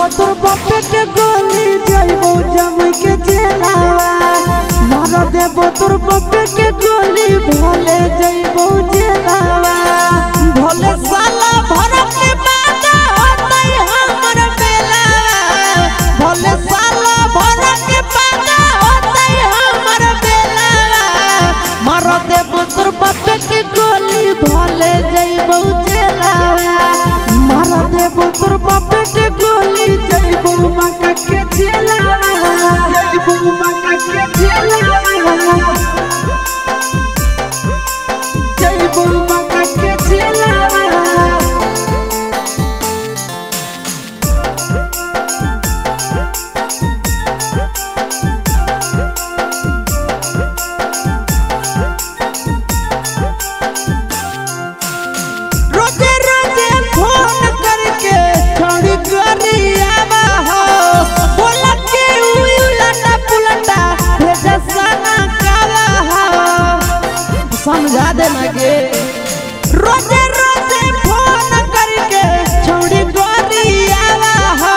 मार देबो तोर बापे के गोली जइबो जमई के जेलावा मार देबो तोर बापे के गोली भोले जइबो जेलावा भोले साला भर के बात होतई हमर बेला भोले साला भर के बात होतई हमर समझा देना गे रोज़े रोज़े फ़ोन करके छोड़ी गरियावा हो।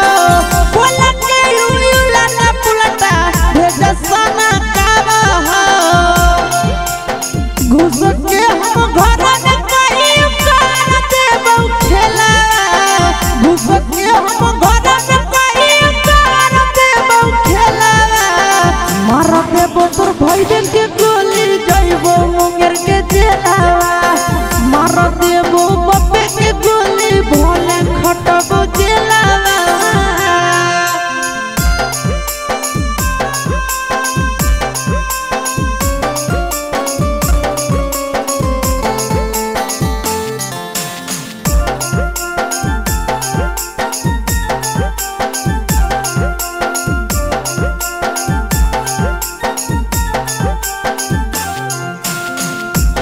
बोला के उलटा पुलटा, भेजा सना काला हो। घुस के हम घर में कहीं कर देबौ खेला घुस के हम घर में कहीं कर देबौ खेला मार देबो तोर भइबेन के गोली जइबो मुंगेर के जेलावा मार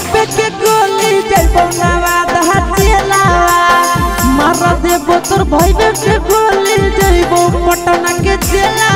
बापे के गोली नवाद हचेला मार देबो तोर भाईबे के गोली जइबो पटना के जेला